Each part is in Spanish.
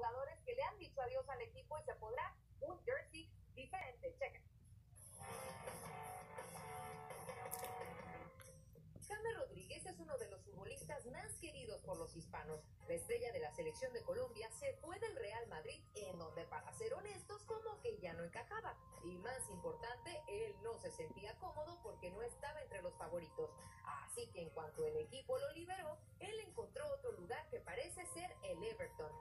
jugadores que le han dicho adiós al equipo y se podrá un jersey diferente. Chequen. James Rodríguez es uno de los futbolistas más queridos por los hispanos. La estrella de la selección de Colombia se fue del Real Madrid, en donde, para ser honestos, como que ya no encajaba. Y más importante, él no se sentía cómodo porque no estaba entre los favoritos. Así que en cuanto el equipo lo liberó, él encontró otro lugar que parece ser el Everton.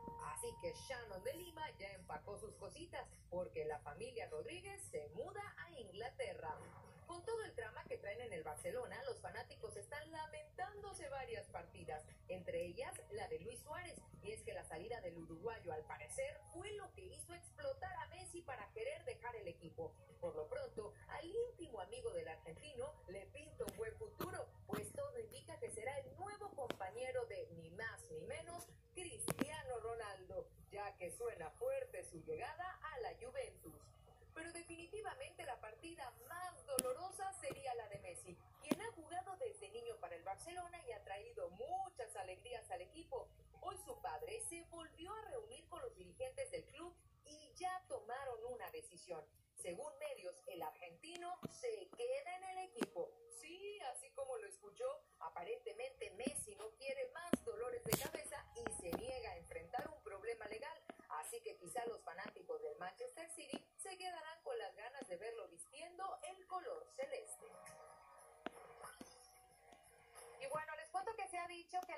Shannon de Lima ya empacó sus cositas, porque la familia Rodríguez se muda a Inglaterra. Con todo el drama que traen en el Barcelona, los fanáticos están lamentándose varias partidas, entre ellas la de Luis Suárez. Y es que la salida del uruguayo, al parecer, fue lo que hizo explotar a Messi para querer dejar el equipo. Por lo pronto, al íntimo amigo del argentino le pinta un buen que suena fuerte su llegada a la Juventus. Pero definitivamente la partida más dolorosa sería la de Messi, quien ha jugado desde niño para el Barcelona y ha traído muchas alegrías al equipo. Hoy su padre se volvió a reunir con los dirigentes del club y ya tomaron una decisión. Según medios, el argentino se queda en el equipo. Sí, así como lo escuchó, aparentemente Messi no quiere más dolores de cabeza y se niega a enfrentar un problema legal. Así que quizá los fanáticos del Manchester City se quedarán con las ganas de verlo vistiendo el color celeste. Y bueno, les cuento que se ha dicho que